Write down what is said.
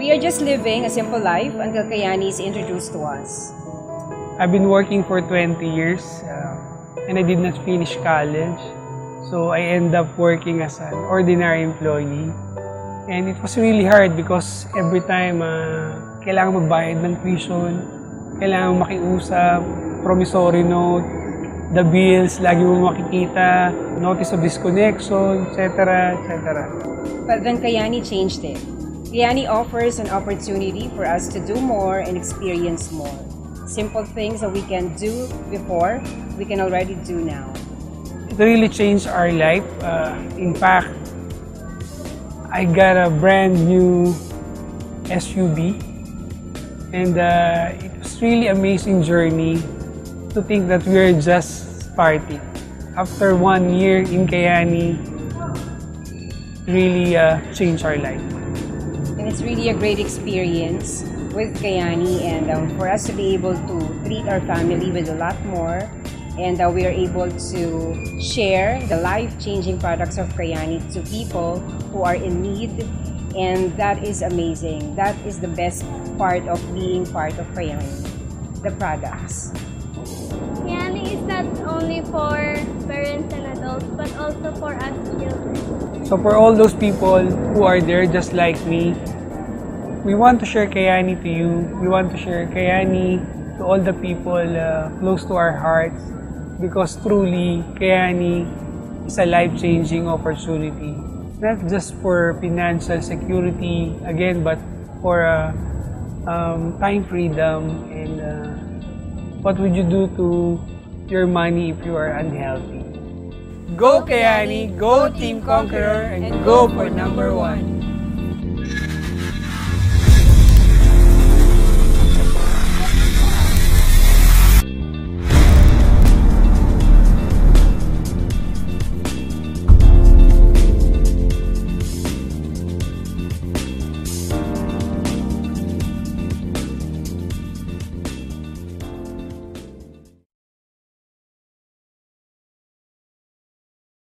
We are just living a simple life until Kayani is introduced to us. I've been working for 20 years uh, and I did not finish college. So I end up working as an ordinary employee. And it was really hard because every time uh, kailangan magbayad ng tuition, kailangan makiusap, promissory note, the bills, lagi mo makikita, notice of disconnection, etc., etc. But then Kayani changed it. Kyani offers an opportunity for us to do more and experience more. Simple things that we can do before, we can already do now. It really changed our life. Uh, in fact, I got a brand new SUV and uh, it was really amazing journey to think that we're just starting. After one year in Kyani, really uh, changed our life. And it's really a great experience with Kyani and um, for us to be able to treat our family with a lot more and uh, we are able to share the life-changing products of Kyani to people who are in need and that is amazing. That is the best part of being part of Kyani, the products. Kyani is not only for parents and adults but also for us. So for all those people who are there just like me, we want to share Kayani to you. We want to share Kayani to all the people uh, close to our hearts because truly Kayani is a life-changing opportunity. Not just for financial security again, but for uh, um, time freedom and uh, what would you do to your money if you are unhealthy. Go Kyani, go Team Conqueror, and go for number one.